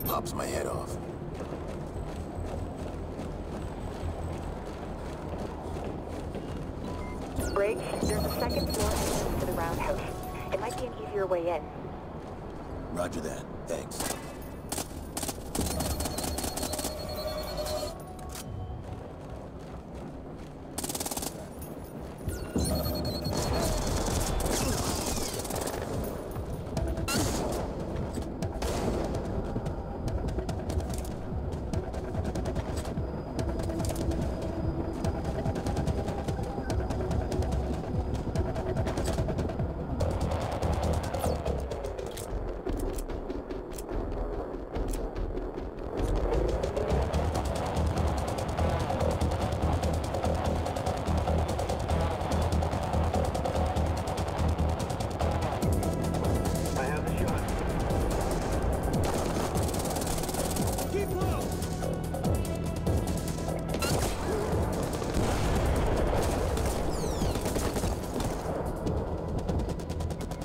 pops my head off. Briggs, there's a second floor entrance to the roundhouse. It might be an easier way in. Roger that. Thanks.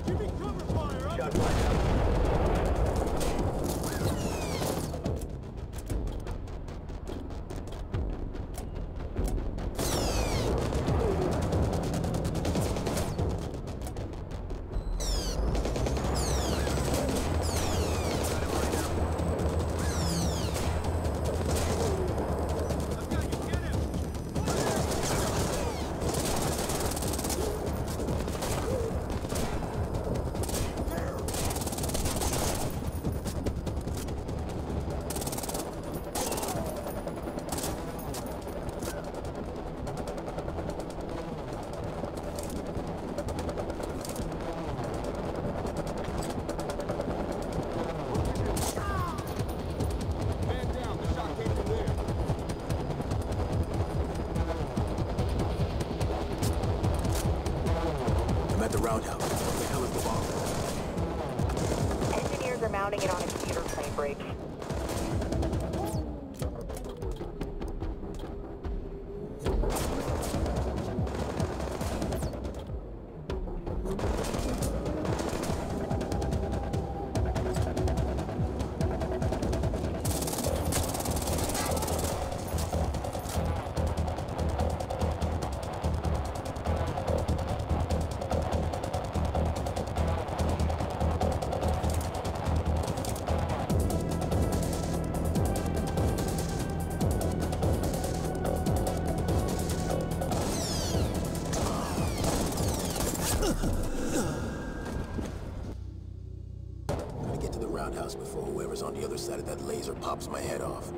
Shot fired roundhouse. What the hell is the bomb? Engineers are mounting it on a computer plane, Briggs. Get to the roundhouse before whoever's on the other side of that laser pops my head off.